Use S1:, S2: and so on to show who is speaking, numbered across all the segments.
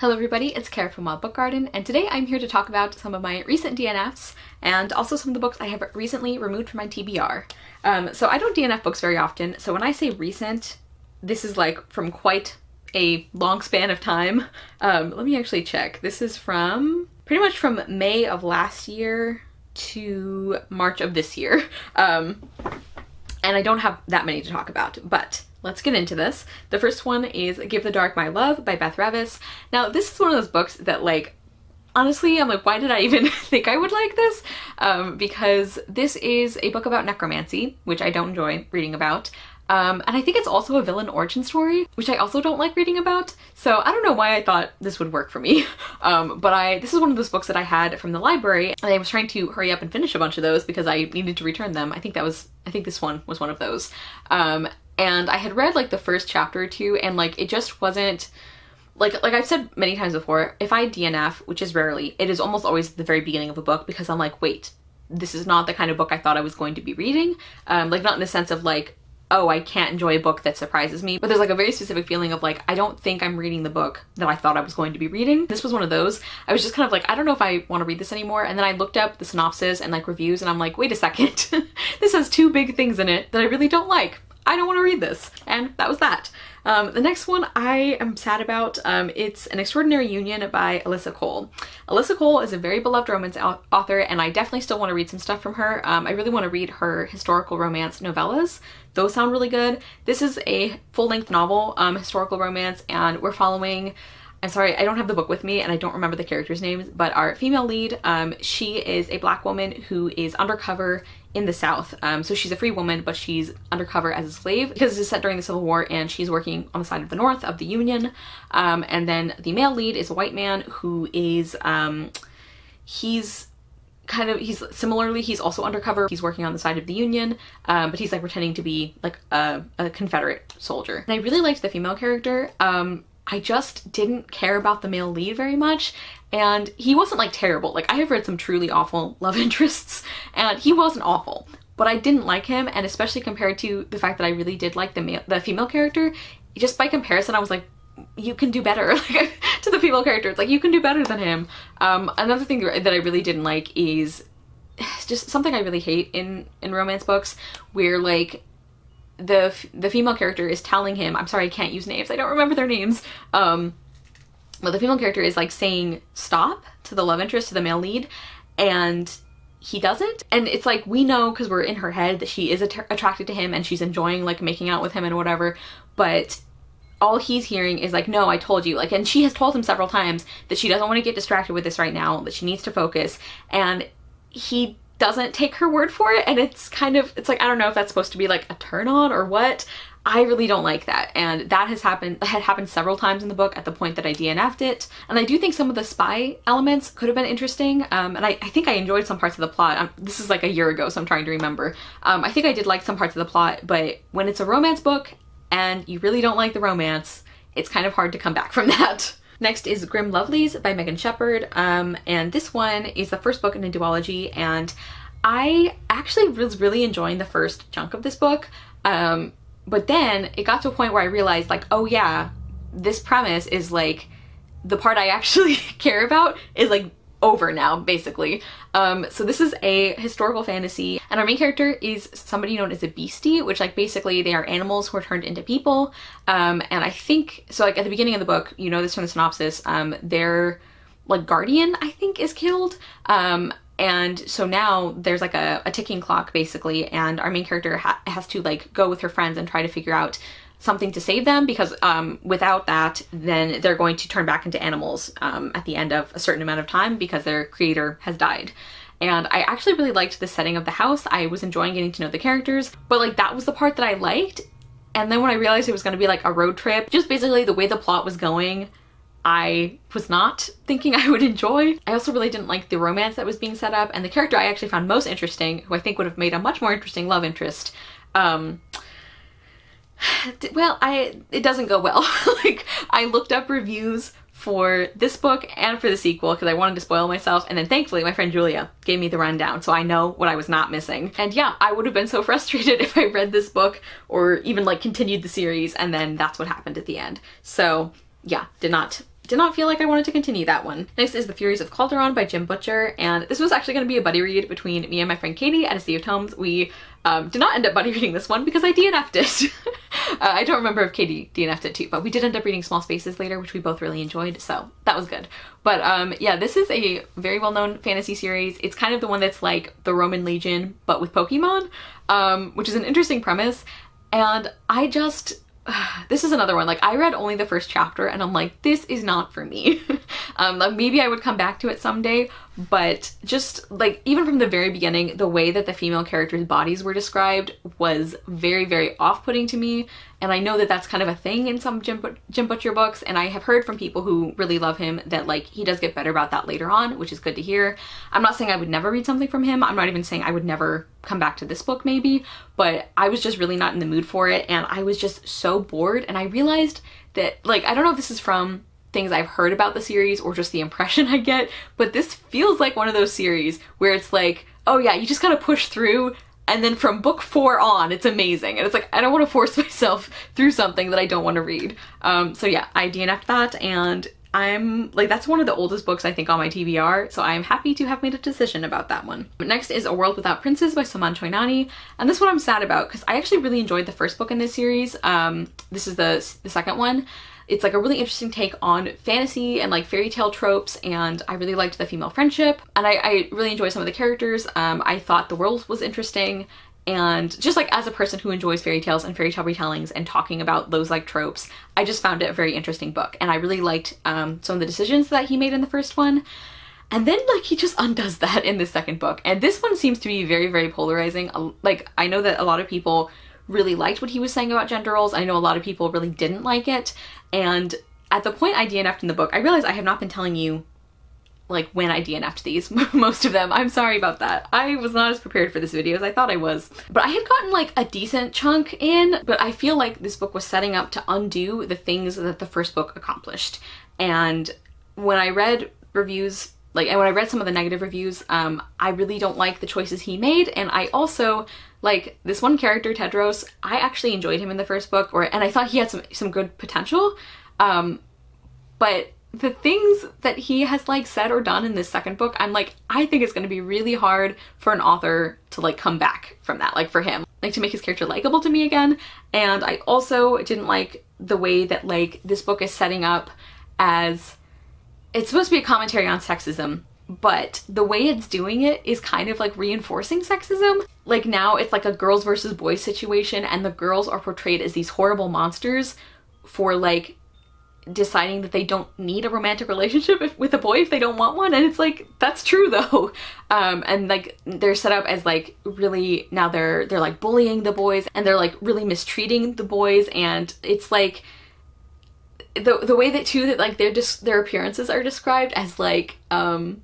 S1: Hello everybody, it's Kara from Wilde Book Garden, and today I'm here to talk about some of my recent DNFs and also some of the books I have recently removed from my TBR. Um, so I don't DNF books very often, so when I say recent, this is like from quite a long span of time. Um, let me actually check. This is from pretty much from May of last year to March of this year. Um, and I don't have that many to talk about, but let's get into this. The first one is Give the Dark My Love by Beth Revis. Now, this is one of those books that like honestly, I'm like, why did I even think I would like this? Um, because this is a book about necromancy, which I don't enjoy reading about. Um, and I think it's also a villain origin story, which I also don't like reading about. So I don't know why I thought this would work for me. Um, but I this is one of those books that I had from the library and I was trying to hurry up and finish a bunch of those because I needed to return them. I think that was, I think this one was one of those. Um, and I had read like the first chapter or two and like it just wasn't, like like I've said many times before, if I DNF, which is rarely, it is almost always the very beginning of a book because I'm like, wait, this is not the kind of book I thought I was going to be reading. Um, like not in the sense of like, oh, I can't enjoy a book that surprises me, but there's like a very specific feeling of like, I don't think I'm reading the book that I thought I was going to be reading. This was one of those. I was just kind of like, I don't know if I want to read this anymore. And then I looked up the synopsis and like reviews and I'm like, wait a second, this has two big things in it that I really don't like. I don't want to read this. And that was that. Um, the next one I am sad about. Um, it's An Extraordinary Union by Alyssa Cole. Alyssa Cole is a very beloved romance author and I definitely still want to read some stuff from her. Um, I really want to read her historical romance novellas. Those sound really good. This is a full-length novel, um, historical romance, and we're following I'm sorry, I don't have the book with me and I don't remember the characters' names, but our female lead, um, she is a black woman who is undercover in the South. Um, so she's a free woman, but she's undercover as a slave because this is set during the Civil War and she's working on the side of the North of the Union. Um, and then the male lead is a white man who is, um, he's kind of he's similarly he's also undercover he's working on the side of the union um, but he's like pretending to be like a, a confederate soldier and i really liked the female character um, I just didn't care about the male lead very much and he wasn't like terrible. Like I have read some truly awful love interests and he wasn't awful, but I didn't like him and especially compared to the fact that I really did like the male, the female character, just by comparison I was like you can do better like, to the female character. It's like you can do better than him. Um, another thing that I really didn't like is just something I really hate in in romance books where like the the female character is telling him, I'm sorry, I can't use names. I don't remember their names. Um, but the female character is like saying stop to the love interest, to the male lead, and he doesn't. And it's like we know because we're in her head that she is att attracted to him and she's enjoying like making out with him and whatever, but all he's hearing is like, no, I told you. Like, and she has told him several times that she doesn't want to get distracted with this right now, that she needs to focus. And he doesn't take her word for it and it's kind of it's like I don't know if that's supposed to be like a turn on or what. I really don't like that and that has happened had happened several times in the book at the point that I DNF'd it and I do think some of the spy elements could have been interesting um, and I, I, think I enjoyed some parts of the plot. This is like a year ago so I'm trying to remember. Um, I think I did like some parts of the plot but when it's a romance book and you really don't like the romance it's kind of hard to come back from that Next is Grim Lovelies by Megan Shepherd, um, and this one is the first book in a duology, and I actually was really enjoying the first chunk of this book, um, but then it got to a point where I realized like, oh yeah, this premise is like, the part I actually care about is like over now, basically. Um, so this is a historical fantasy, and our main character is somebody known as a beastie, which like basically they are animals who are turned into people. Um, and I think, so like at the beginning of the book, you know this from the synopsis, um, their like guardian, I think, is killed. Um, and so now there's like a, a ticking clock basically, and our main character ha has to like go with her friends and try to figure out something to save them because um, without that, then they're going to turn back into animals um, at the end of a certain amount of time because their creator has died. And I actually really liked the setting of the house. I was enjoying getting to know the characters, but like that was the part that I liked. And then when I realized it was gonna be like a road trip, just basically the way the plot was going, I was not thinking I would enjoy. I also really didn't like the romance that was being set up and the character I actually found most interesting, who I think would have made a much more interesting love interest, um, well, I it doesn't go well. like I looked up reviews for this book and for the sequel because I wanted to spoil myself and then thankfully my friend Julia gave me the rundown so I know what I was not missing. And yeah, I would have been so frustrated if I read this book or even like continued the series and then that's what happened at the end. So yeah, did not did not feel like I wanted to continue that one. Next is The Furies of Calderon by Jim Butcher, and this was actually going to be a buddy read between me and my friend Katie at a Sea of Tomes. We um, did not end up buddy reading this one because I DNF'd it. uh, I don't remember if Katie DNF'd it too, but we did end up reading Small Spaces later, which we both really enjoyed, so that was good. But um, yeah, this is a very well-known fantasy series. It's kind of the one that's like the Roman Legion, but with Pokemon, um, which is an interesting premise. And I just this is another one. Like I read only the first chapter and I'm like, this is not for me. um, like maybe I would come back to it someday, but just like even from the very beginning, the way that the female characters' bodies were described was very, very off-putting to me. And I know that that's kind of a thing in some Jim, Jim Butcher books, and I have heard from people who really love him that like he does get better about that later on, which is good to hear. I'm not saying I would never read something from him. I'm not even saying I would never come back to this book maybe, but I was just really not in the mood for it, and I was just so bored. And I realized that like I don't know if this is from things I've heard about the series or just the impression I get, but this feels like one of those series where it's like, oh yeah, you just gotta push through and then from book four on, it's amazing. And it's like, I don't want to force myself through something that I don't want to read. Um, so yeah, I DNF'd that and I'm like, that's one of the oldest books I think on my TBR, so I'm happy to have made a decision about that one. Next is A World Without Princes by Soman Chainani, and this one I'm sad about because I actually really enjoyed the first book in this series. Um, this is the, the second one. It's like a really interesting take on fantasy and like fairy tale tropes and I really liked the female friendship and I, I really enjoyed some of the characters. Um, I thought the world was interesting and just like as a person who enjoys fairy tales and fairy tale retellings and talking about those like tropes, I just found it a very interesting book and I really liked um, some of the decisions that he made in the first one. And then like he just undoes that in the second book. And this one seems to be very, very polarizing. Like I know that a lot of people really liked what he was saying about gender roles. I know a lot of people really didn't like it. And at the point I DNF'd in the book, I realized I have not been telling you like when I DNF'd these, most of them. I'm sorry about that. I was not as prepared for this video as I thought I was. But I had gotten like a decent chunk in, but I feel like this book was setting up to undo the things that the first book accomplished. And when I read reviews like and when I read some of the negative reviews, um, I really don't like the choices he made and I also like this one character Tedros, I actually enjoyed him in the first book or and I thought he had some some good potential. Um, but the things that he has like said or done in this second book, I'm like, I think it's gonna be really hard for an author to like come back from that, like for him, like to make his character likable to me again. And I also didn't like the way that like this book is setting up as it's supposed to be a commentary on sexism, but the way it's doing it is kind of like reinforcing sexism. Like now it's like a girls versus boys situation and the girls are portrayed as these horrible monsters for like deciding that they don't need a romantic relationship if, with a boy if they don't want one and it's like that's true though um and like they're set up as like really now they're they're like bullying the boys and they're like really mistreating the boys and it's like the the way that too that like their just their appearances are described as like um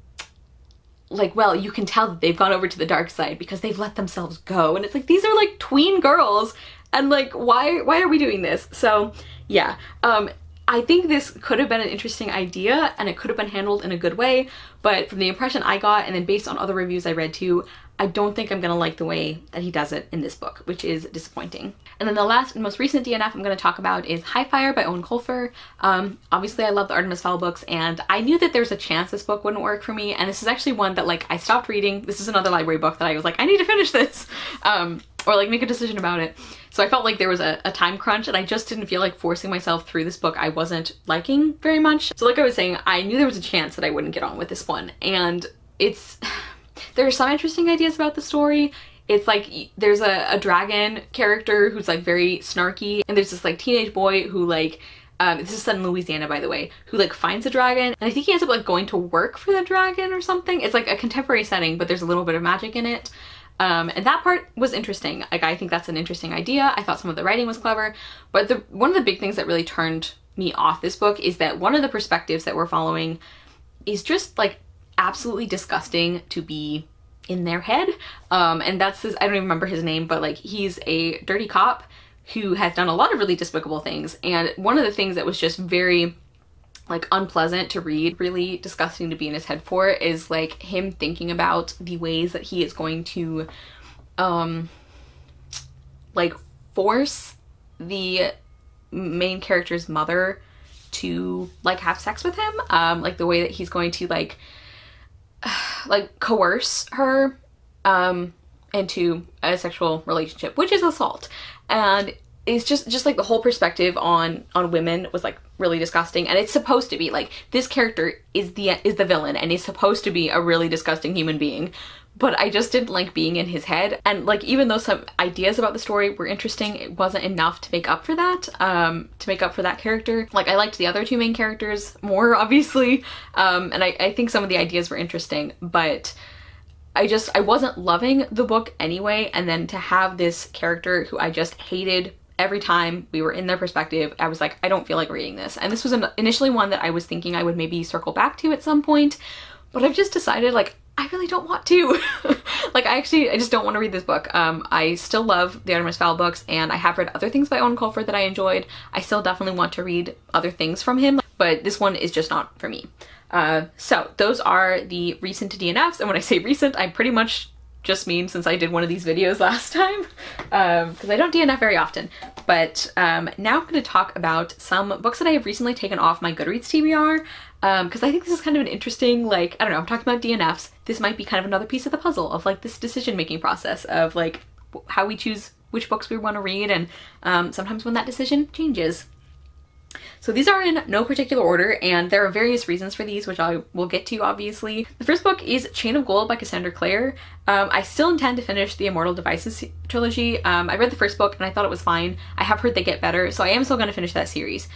S1: like well you can tell that they've gone over to the dark side because they've let themselves go. And it's like these are like tween girls. And like why why are we doing this? So yeah. Um I think this could have been an interesting idea and it could have been handled in a good way, but from the impression I got and then based on other reviews I read too, I don't think I'm gonna like the way that he does it in this book, which is disappointing. And then the last and most recent DNF I'm gonna talk about is High Fire by Eoin Colfer. Um, obviously I love the Artemis Fowl books and I knew that there's a chance this book wouldn't work for me and this is actually one that like I stopped reading. This is another library book that I was like, I need to finish this. Um, or like make a decision about it. So I felt like there was a, a, time crunch and I just didn't feel like forcing myself through this book I wasn't liking very much. So like I was saying, I knew there was a chance that I wouldn't get on with this one and it's there are some interesting ideas about the story. It's like there's a, a dragon character who's like very snarky and there's this like teenage boy who like um, this is set in Louisiana, by the way, who like finds a dragon, and I think he ends up like going to work for the dragon or something. It's like a contemporary setting, but there's a little bit of magic in it. Um, and that part was interesting. Like I think that's an interesting idea. I thought some of the writing was clever, but the one of the big things that really turned me off this book is that one of the perspectives that we're following is just like absolutely disgusting to be in their head. Um, and that's his, I don't even remember his name, but like he's a dirty cop who has done a lot of really despicable things. And one of the things that was just very like unpleasant to read, really disgusting to be in his head for is like him thinking about the ways that he is going to um like force the main character's mother to like have sex with him, um, like the way that he's going to like like coerce her um, into a sexual relationship, which is assault, and it's just just like the whole perspective on on women was like really disgusting and it's supposed to be like this character is the is the villain and he's supposed to be a really disgusting human being but I just didn't like being in his head. And like, even though some ideas about the story were interesting, it wasn't enough to make up for that, um, to make up for that character. Like, I liked the other two main characters more, obviously, um, and I, I think some of the ideas were interesting, but I just, I wasn't loving the book anyway, and then to have this character who I just hated every time we were in their perspective, I was like, I don't feel like reading this. And this was an, initially one that I was thinking I would maybe circle back to at some point, but I've just decided like, I really don't want to. like I actually, I just don't want to read this book. Um, I still love the Artemis Fowl books and I have read other things by Eoin Colfer that I enjoyed. I still definitely want to read other things from him, but this one is just not for me. Uh, so those are the recent DNFs. And when I say recent, I'm pretty much just mean since I did one of these videos last time, because um, I don't DNF very often. But um, now I'm going to talk about some books that I have recently taken off my Goodreads TBR, because um, I think this is kind of an interesting, like, I don't know, I'm talking about DNFs. This might be kind of another piece of the puzzle of like this decision-making process of like how we choose which books we want to read and um, sometimes when that decision changes. So these are in no particular order, and there are various reasons for these, which I will get to, obviously. The first book is Chain of Gold by Cassandra Clare. Um, I still intend to finish the Immortal Devices trilogy. Um, I read the first book and I thought it was fine. I have heard they get better, so I am still going to finish that series.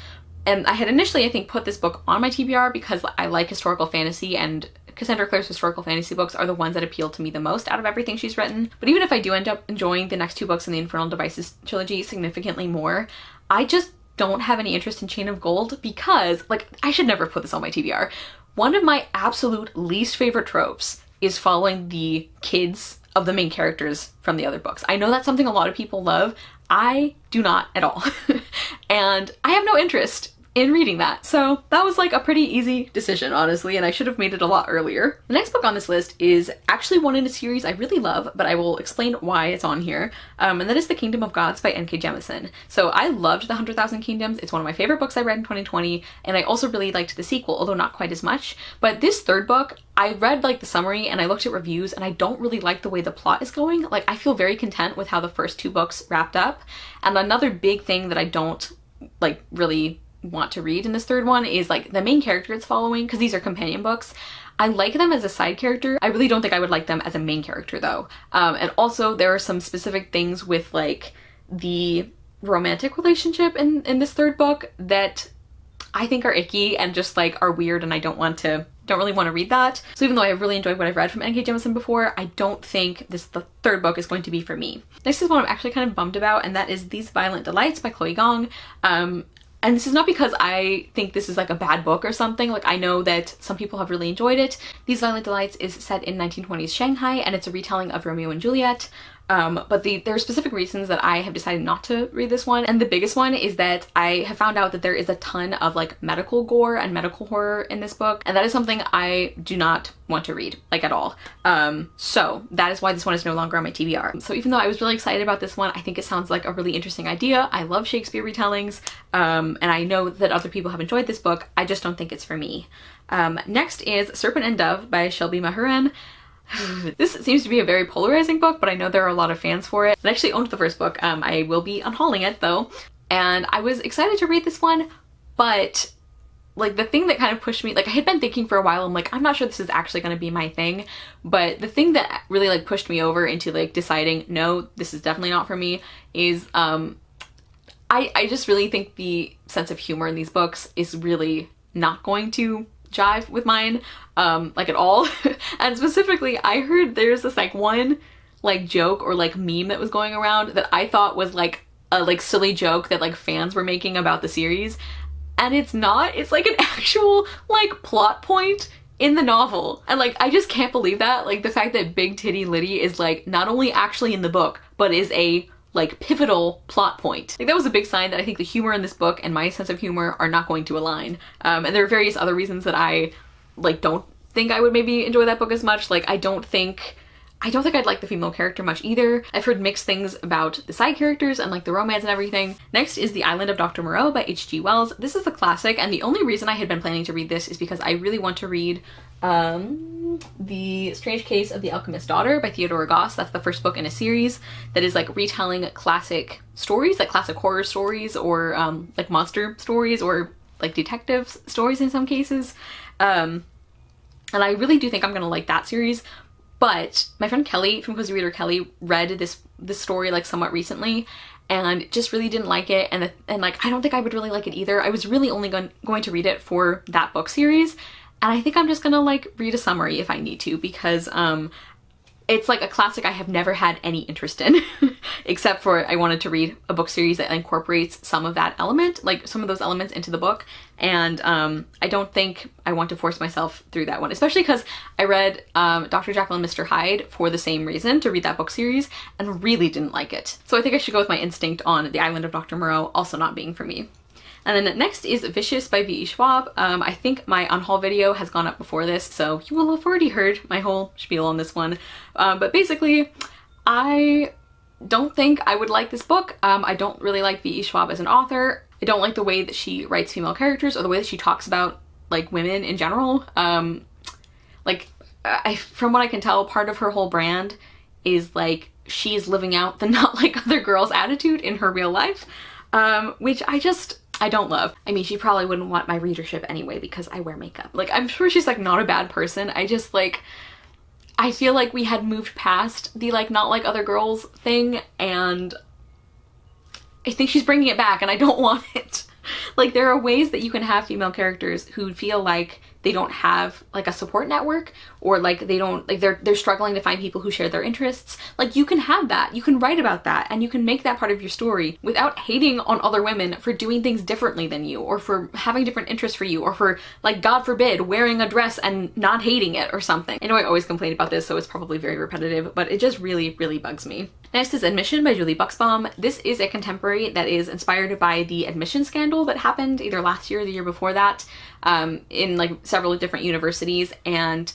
S1: And I had initially, I think, put this book on my TBR because I like historical fantasy and Cassandra Clare's historical fantasy books are the ones that appeal to me the most out of everything she's written. But even if I do end up enjoying the next two books in the Infernal Devices trilogy significantly more, I just don't have any interest in Chain of Gold because, like, I should never put this on my TBR. One of my absolute least favorite tropes is following the kids of the main characters from the other books. I know that's something a lot of people love. I do not at all. and I have no interest in reading that. So that was like a pretty easy decision, honestly, and I should have made it a lot earlier. The next book on this list is actually one in a series I really love, but I will explain why it's on here, um, and that is The Kingdom of Gods by N.K. Jemisin. So I loved The Hundred Thousand Kingdoms. It's one of my favorite books I read in 2020, and I also really liked the sequel, although not quite as much. But this third book, I read like the summary and I looked at reviews and I don't really like the way the plot is going. Like I feel very content with how the first two books wrapped up. And another big thing that I don't like really want to read in this third one is like the main character it's following, because these are companion books. I like them as a side character. I really don't think I would like them as a main character though. Um, and also there are some specific things with like the romantic relationship in, in this third book that I think are icky and just like are weird and I don't want to don't really want to read that. So even though I have really enjoyed what I've read from N.K. Jemisin before, I don't think this the third book is going to be for me. Next is one I'm actually kind of bummed about, and that is These Violent Delights by Chloe Gong. Um, and this is not because I think this is like a bad book or something. Like I know that some people have really enjoyed it. These Violent Delights is set in 1920s Shanghai and it's a retelling of Romeo and Juliet. Um, but the, there are specific reasons that I have decided not to read this one. And the biggest one is that I have found out that there is a ton of like medical gore and medical horror in this book. And that is something I do not want to read, like at all. Um, so that is why this one is no longer on my TBR. So even though I was really excited about this one, I think it sounds like a really interesting idea. I love Shakespeare retellings. Um, and I know that other people have enjoyed this book. I just don't think it's for me. Um, next is Serpent and Dove by Shelby Mahurin. this seems to be a very polarizing book, but I know there are a lot of fans for it. I actually owned the first book. Um, I will be unhauling it though. And I was excited to read this one, but like the thing that kind of pushed me, like I had been thinking for a while, I'm like, I'm not sure this is actually going to be my thing. But the thing that really like pushed me over into like deciding, no, this is definitely not for me is, um, I, I just really think the sense of humor in these books is really not going to jive with mine um like at all. And specifically i heard there's this like one like joke or like meme that was going around that i thought was like a like silly joke that like fans were making about the series. And it's not. It's like an actual like plot point in the novel. And like i just can't believe that. Like the fact that big titty liddy is like not only actually in the book but is a like pivotal plot point. Like that was a big sign that I think the humor in this book and my sense of humor are not going to align. Um, and there are various other reasons that I like don't think I would maybe enjoy that book as much. Like I don't think I don't think I'd like the female character much either. I've heard mixed things about the side characters and like the romance and everything. Next is The Island of Dr. Moreau by H.G. Wells. This is a classic and the only reason I had been planning to read this is because I really want to read um, The Strange Case of the Alchemist's Daughter by Theodore Goss. That's the first book in a series that is like retelling classic stories, like classic horror stories or um, like monster stories or like detective stories in some cases. Um, and I really do think I'm gonna like that series. But my friend Kelly from Cozy Reader Kelly read this this story like somewhat recently and just really didn't like it and and like I don't think I would really like it either. I was really only going going to read it for that book series and I think I'm just gonna like read a summary if I need to because um it's like a classic I have never had any interest in, except for I wanted to read a book series that incorporates some of that element, like some of those elements into the book. And um, I don't think I want to force myself through that one, especially because I read um, Dr. Jekyll and Mr. Hyde for the same reason to read that book series and really didn't like it. So I think I should go with my instinct on The Island of Dr. Moreau also not being for me. And then next is Vicious by V.E. Schwab. Um, I think my unhaul video has gone up before this, so you will have already heard my whole spiel on this one. Um, but basically, I don't think I would like this book. Um, I don't really like V.E. Schwab as an author. I don't like the way that she writes female characters or the way that she talks about like women in general. Um, like, I, from what I can tell, part of her whole brand is like she's living out the not like other girls attitude in her real life, um, which I just I don't love. I mean, she probably wouldn't want my readership anyway because I wear makeup. Like, I'm sure she's like not a bad person. I just like, I feel like we had moved past the like not like other girls thing and I think she's bringing it back and I don't want it. like, there are ways that you can have female characters who feel like they don't have like a support network or like they don't like they're they're struggling to find people who share their interests. Like you can have that. You can write about that and you can make that part of your story without hating on other women for doing things differently than you or for having different interests for you or for like god forbid wearing a dress and not hating it or something. I know i always complain about this so it's probably very repetitive but it just really really bugs me Next is Admission by Julie Buxbaum. This is a contemporary that is inspired by the admission scandal that happened either last year or the year before that um, in like several different universities and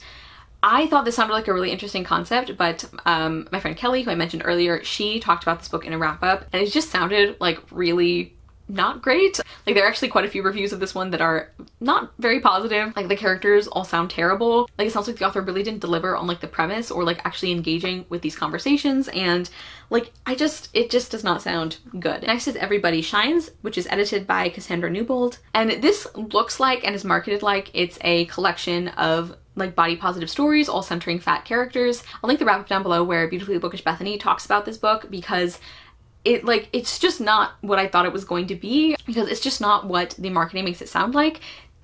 S1: I thought this sounded like a really interesting concept, but um, my friend Kelly, who I mentioned earlier, she talked about this book in a wrap up, and it just sounded like really not great. Like there are actually quite a few reviews of this one that are not very positive. Like the characters all sound terrible. Like it sounds like the author really didn't deliver on like the premise or like actually engaging with these conversations and like I just, it just does not sound good. Next is Everybody Shines, which is edited by Cassandra Newbould. And this looks like and is marketed like it's a collection of like body positive stories all centering fat characters. I'll link the wrap up down below where Beautifully Bookish Bethany talks about this book because it like it's just not what I thought it was going to be because it's just not what the marketing makes it sound like.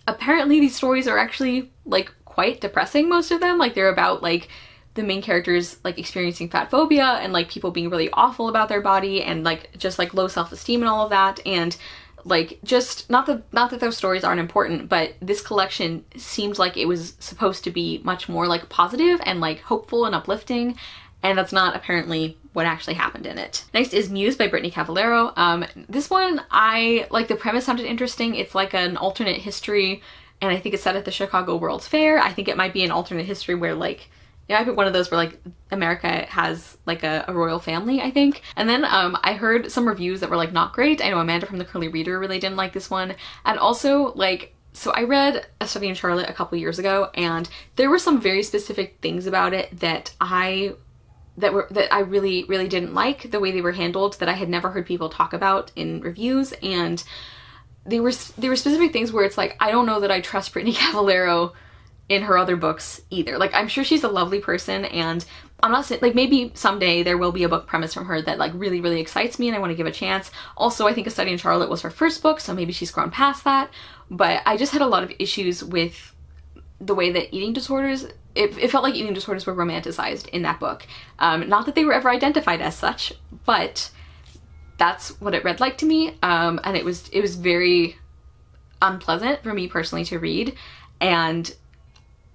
S1: Apparently these stories are actually like quite depressing most of them. Like they're about like the main characters like experiencing fat phobia and like people being really awful about their body and like just like low self-esteem and all of that. And like just not that not that those stories aren't important but this collection seemed like it was supposed to be much more like positive and like hopeful and uplifting. And that's not apparently what actually happened in it. Next is Muse by Brittany Cavallaro. Um, this one, I like the premise sounded interesting. It's like an alternate history and I think it's set at the Chicago World's Fair. I think it might be an alternate history where like yeah, I picked one of those where like America has like a, a royal family, I think. And then um, I heard some reviews that were like not great. I know Amanda from the Curly Reader really didn't like this one. And also like so I read A Study in Charlotte a couple years ago and there were some very specific things about it that I that were that I really really didn't like the way they were handled that I had never heard people talk about in reviews and they were there were specific things where it's like I don't know that I trust Brittany Cavallaro in her other books either. Like I'm sure she's a lovely person and I'm not saying like maybe someday there will be a book premise from her that like really really excites me and I want to give a chance. Also I think A Study in Charlotte was her first book so maybe she's grown past that but I just had a lot of issues with the way that eating disorders it, it, felt like eating disorders were romanticized in that book. Um, not that they were ever identified as such, but that's what it read like to me. Um, and it was it was very unpleasant for me personally to read. And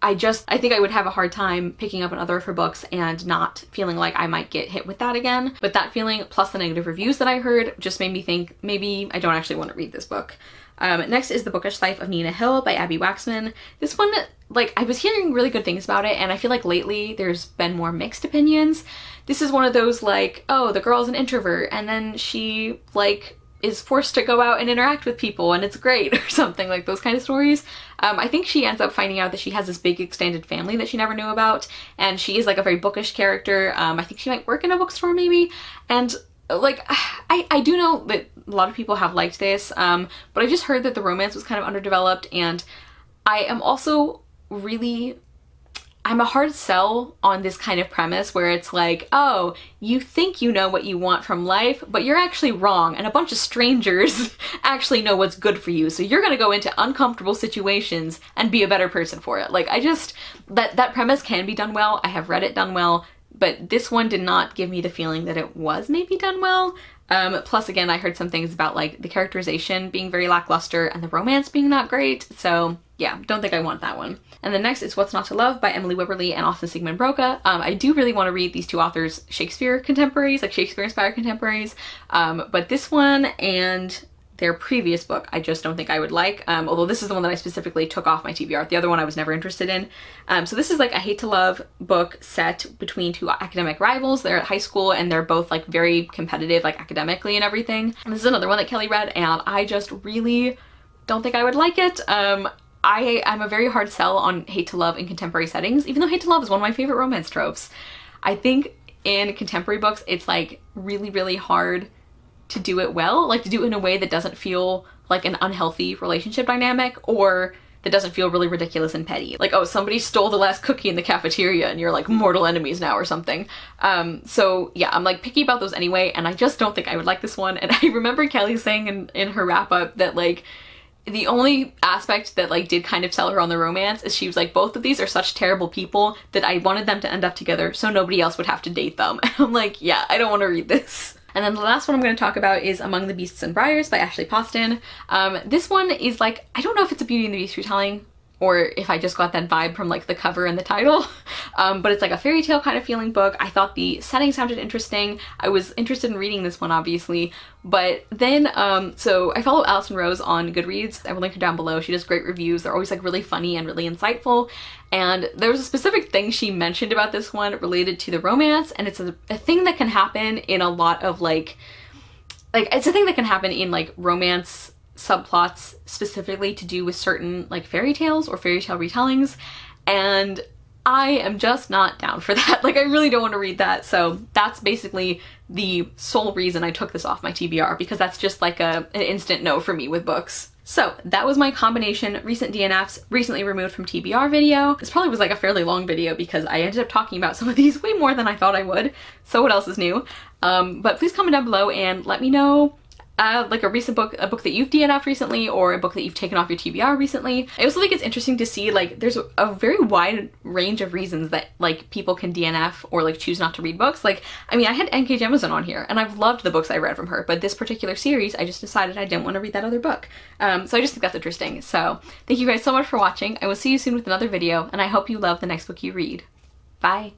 S1: I just, I think I would have a hard time picking up another of her books and not feeling like I might get hit with that again. But that feeling plus the negative reviews that I heard just made me think maybe I don't actually want to read this book. Um, next is The Bookish Life of Nina Hill by Abbi Waxman. This one, like, I was hearing really good things about it, and I feel like lately there's been more mixed opinions. This is one of those, like, oh, the girl's an introvert, and then she, like, is forced to go out and interact with people and it's great or something like those kind of stories. Um, I think she ends up finding out that she has this big extended family that she never knew about and she is like a very bookish character. Um, I think she might work in a bookstore maybe and like I, I do know that a lot of people have liked this um, but I just heard that the romance was kind of underdeveloped and I am also really I'm a hard sell on this kind of premise where it's like, oh, you think you know what you want from life, but you're actually wrong, and a bunch of strangers actually know what's good for you, so you're gonna go into uncomfortable situations and be a better person for it. Like, I just, that, that premise can be done well, I have read it done well, but this one did not give me the feeling that it was maybe done well. Um, plus, again, I heard some things about like the characterization being very lackluster and the romance being not great, so yeah, don't think I want that one. And the next is What's Not to Love by Emily Wibberley and Austin Siegemund-Broka. Um, I do really want to read these two authors' Shakespeare contemporaries, like Shakespeare-inspired contemporaries, um, but this one and their previous book I just don't think I would like, um, although this is the one that I specifically took off my TBR. The other one I was never interested in. Um, so this is like a hate to love book set between two academic rivals. They're at high school and they're both like very competitive like academically and everything. And this is another one that Kelly read and I just really don't think I would like it. Um, I am a very hard sell on hate to love in contemporary settings, even though hate to love is one of my favorite romance tropes. I think in contemporary books, it's like really, really hard to do it well, like to do it in a way that doesn't feel like an unhealthy relationship dynamic or that doesn't feel really ridiculous and petty. Like, oh, somebody stole the last cookie in the cafeteria and you're like mortal enemies now or something. Um, so yeah, I'm like picky about those anyway, and I just don't think I would like this one. And I remember Kelly saying in, in her wrap up that like, the only aspect that like did kind of sell her on the romance is she was like both of these are such terrible people that I wanted them to end up together so nobody else would have to date them. And I'm like, yeah, I don't want to read this. And then the last one I'm going to talk about is Among the Beasts and Briars by Ashley Poston. Um, this one is like, I don't know if it's a Beauty and the Beast retelling or if I just got that vibe from like the cover and the title. Um, but it's like a fairy tale kind of feeling book. I thought the setting sounded interesting. I was interested in reading this one obviously, but then, um, so I follow Alison Rose on Goodreads. I will link her down below. She does great reviews. They're always like really funny and really insightful. And there was a specific thing she mentioned about this one related to the romance and it's a, a thing that can happen in a lot of like, like it's a thing that can happen in like romance subplots specifically to do with certain like fairy tales or fairy tale retellings and I am just not down for that. Like I really don't want to read that. So that's basically the sole reason I took this off my TBR because that's just like a, an instant no for me with books. So that was my combination recent DNFs recently removed from TBR video. This probably was like a fairly long video because I ended up talking about some of these way more than I thought I would. So what else is new? Um, but please comment down below and let me know uh, like a recent book, a book that you've DNF'd recently or a book that you've taken off your TBR recently. I also think it's interesting to see like there's a, very wide range of reasons that like people can DNF or like choose not to read books. Like, I mean, I had N.K. Jemisin on here and I've loved the books I read from her, but this particular series, I just decided I didn't want to read that other book. Um, so I just think that's interesting. So thank you guys so much for watching. I will see you soon with another video and I hope you love the next book you read. Bye!